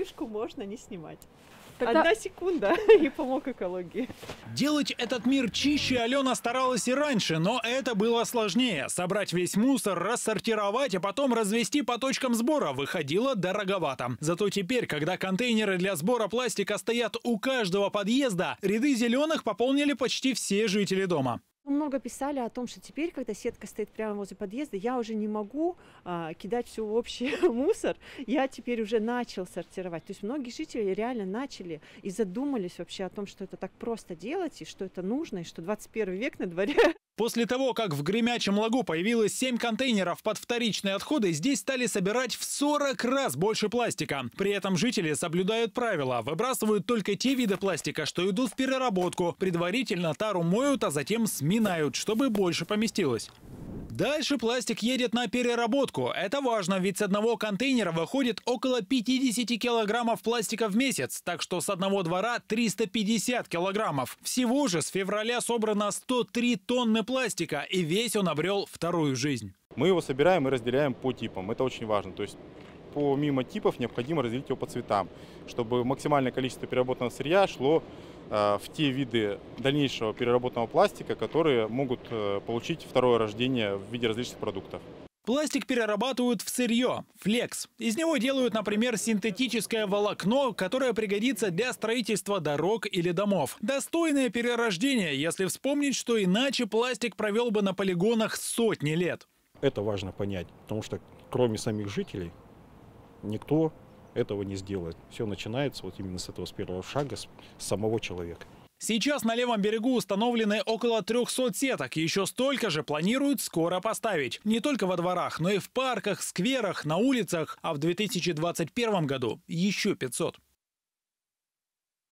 крышку можно не снимать. Тогда- Одна секунда и помог экологии. Делать этот мир чище Алена старалась и раньше, но это было сложнее. Собрать весь мусор, рассортировать, а потом развести по точкам сбора выходило дороговато. Зато теперь, когда контейнеры для сбора пластика стоят у каждого подъезда, ряды зеленых пополнили почти все жители дома. Много писали о том, что теперь, когда сетка стоит прямо возле подъезда, я уже не могу а, кидать все в общий мусор. Я теперь уже начал сортировать. То есть многие жители реально начали и задумались вообще о том, что это так просто делать, и что это нужно, и что 21 век на дворе. После того, как в Гремячем лагу появилось 7 контейнеров под вторичные отходы, здесь стали собирать в 40 раз больше пластика. При этом жители соблюдают правила. Выбрасывают только те виды пластика, что идут в переработку. Предварительно тару моют, а затем сминают, чтобы больше поместилось. Дальше пластик едет на переработку. Это важно, ведь с одного контейнера выходит около 50 килограммов пластика в месяц, так что с одного двора 350 килограммов. Всего же с февраля собрано 103 тонны пластика, и весь он обрел вторую жизнь. Мы его собираем и разделяем по типам. Это очень важно. То есть помимо типов необходимо разделить его по цветам, чтобы максимальное количество переработанного сырья шло э, в те виды дальнейшего переработанного пластика, которые могут э, получить второе рождение в виде различных продуктов. Пластик перерабатывают в сырье – флекс. Из него делают, например, синтетическое волокно, которое пригодится для строительства дорог или домов. Достойное перерождение, если вспомнить, что иначе пластик провел бы на полигонах сотни лет. Это важно понять, потому что кроме самих жителей никто этого не сделает. Все начинается вот именно с этого с первого шага, с самого человека. Сейчас на левом берегу установлены около 300 сеток. Еще столько же планируют скоро поставить. Не только во дворах, но и в парках, скверах, на улицах. А в 2021 году еще 500.